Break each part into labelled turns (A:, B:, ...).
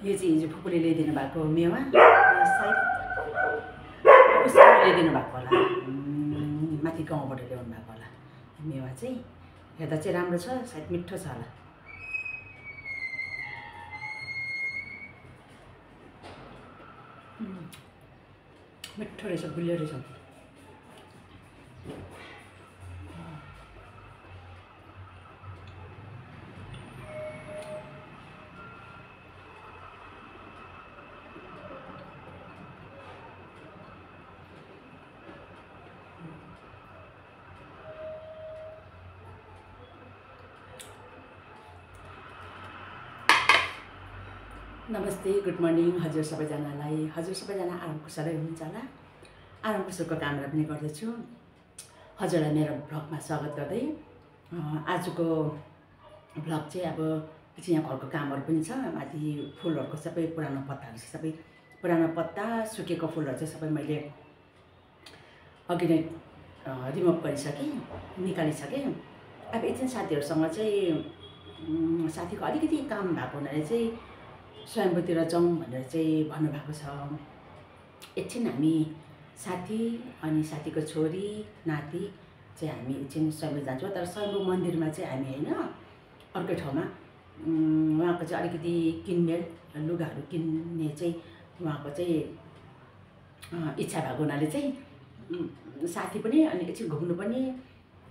A: यो चाहिँ हिजो फुपूले ल्याइदिनु भएको मेवा। सायद ल्याइदिनु भएको होला। माथि गाउँबाट ल्याउनु भएको होला। मेवा चाहिँ हेर्दा चाहिँ राम्रो छ सायद मिठो छ होला। मिठो रहेछ गुलियो रहेछ। नमस्ते गुड मर्निङ हजुर सबैजनालाई। हजुर सबैजना आराम कुशलै हुनुहुन्छ होला? आराम कुशलको कामना पनि गर्दछु। हजुरलाई मेरो भ्लगमा स्वागत गर्दै आजको भ्लग चाहिँ अब यहाँ घरको कामहरू पनि छ। माथि फुलहरूको सबै पुरानो पत्ताहरू चाहिँ सबै पुरानो पत्ता सुकेको फुलहरू चाहिँ सबै मैले अघि नै रिमुभ गरिसकेँ निकालिसकेँ। अब एकछिन साथीहरूसँग चाहिँ साथीको अलिकति काम भएको हुनाले चाहिँ स्वयम्भूतिर जाउँ भनेर चाहिँ भन्नुभएको छ। एकछिन हामी साथी अनि साथीको छोरी नाति चाहिँ हामी एकछिन स्वयम्भू जान्छौँ। तर स्वयम्भू मन्दिरमा चाहिँ हामी होइन अर्कै ठाउँमा। उम्, उहाँको चाहिँ अलिकति किनमेल लुगाहरू किन्ने चाहिँ उहाँको चाहिँ इच्छा भएको हुनाले चाहिँ साथी पनि अनि एकछिन घुम्नु पनि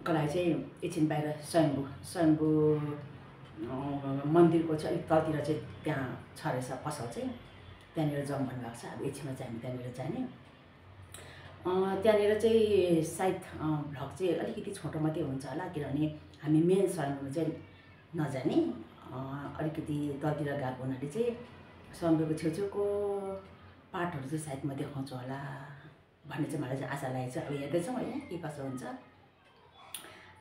A: को लागि चाहिँ एकछिन बाहिर स्वयम्भू स्वयम्भू मन्दिरको चाहिँ अलिक तलतिर चाहिँ त्यहाँ छ रहेछ पसल चाहिँ। त्यहाँनिर जाउँ भन्नुभएको छ। अब एकछिनमा चाहिँ हामी त्यहाँनिर जाने। त्यहाँनिर चाहिँ सायद भ्लग चाहिँ अलिकति छोटो मात्रै हुन्छ होला किनभने हामी मेन स्वयम्भूमा चाहिँ नजाने। अलिकति तलतिर गएको हुनाले चाहिँ स्वयम्भूको छेउछेउको पार्टहरू चाहिँ सायद म देखाउँछु होला भन्ने चाहिँ मलाई चाहिँ आशा लागेको छ। अब हेर्दैछौँ होइन के कसो हुन्छ।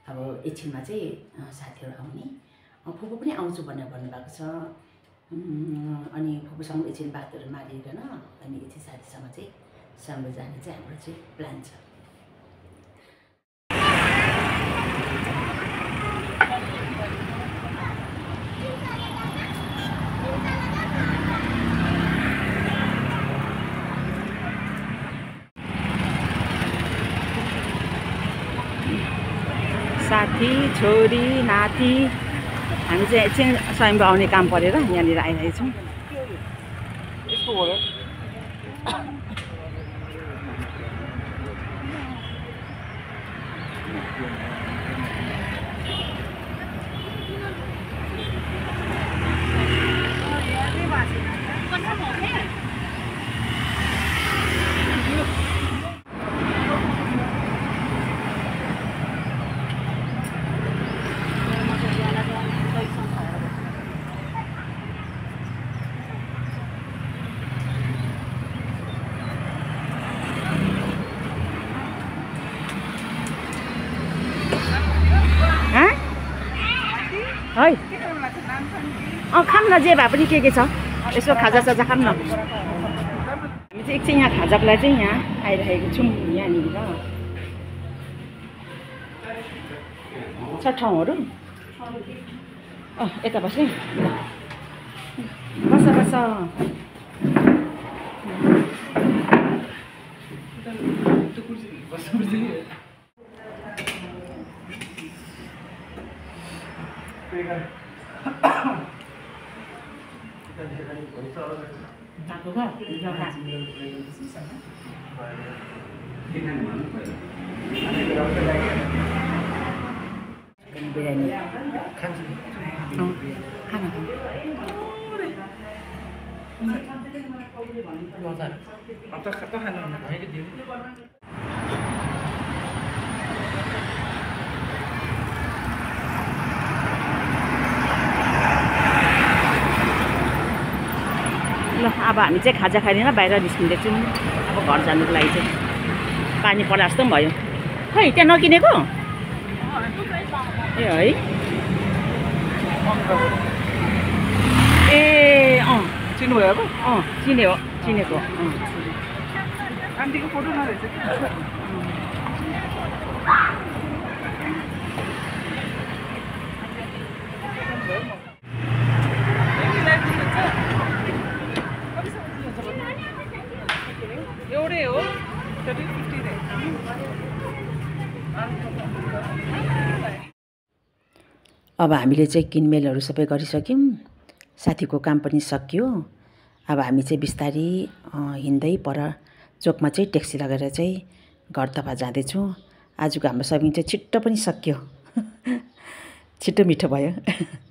A: अब एकछिनमा चाहिँ साथीहरू आउने। फुपू पनि आउँछु भनेर भन्नुभएको छ। अनि फुपूसँग एकछिन बातहरू मारिकन अनि एकछिन साथीसँग चाहिँ साम्रो जाने चाहिँ हाम्रो चाहिँ प्लान छ। साथी छोरी नाति हामी चाहिँ एकछिन स्वयम्भू आउने काम परेर यहाँनिर आइरहेछौँ। अँ खाऊँ न जे भए पनि के के छ। यसो खाजा साजा खाऊँ न। हामी चाहिँ एकछिन यहाँ खाजाको लागि चाहिँ यहाँ आइरहेको छौँ यहाँनिर। छ ठाउँहरू। अँ यता बस है बस बस भएको घर जग्गा बिरयानी अँ, खाना
B: आता खाता खाना है कि दिन
A: ल अब हामी चाहिँ खाजा खाइदिन बाहिर निस्किँदैछौँ। अब घर जानुको लागि चाहिँ पानी परा जस्तो पनि भयो। खै त्यहाँ नकिनेको? ए है। ए अँ।
B: चिन्नुभयो अब?
A: अँ चिने हो चिनेको अँ।
B: आन्टीको फोटो नरहेछ थर्टी फिफ्टी
A: अब हामीले चाहिँ किनमेलहरू सबै गरिसक्यौँ। साथीको काम पनि सकियो। अब हामी चाहिँ बिस्तारी हिँड्दै पर चोकमा चाहिँ ट्याक्सी लगेर चाहिँ घरतर्फ जाँदैछौँ। आजको हाम्रो सपिङ चाहिँ छिट्टो पनि सकियो। छिट्टो मिठो भयो।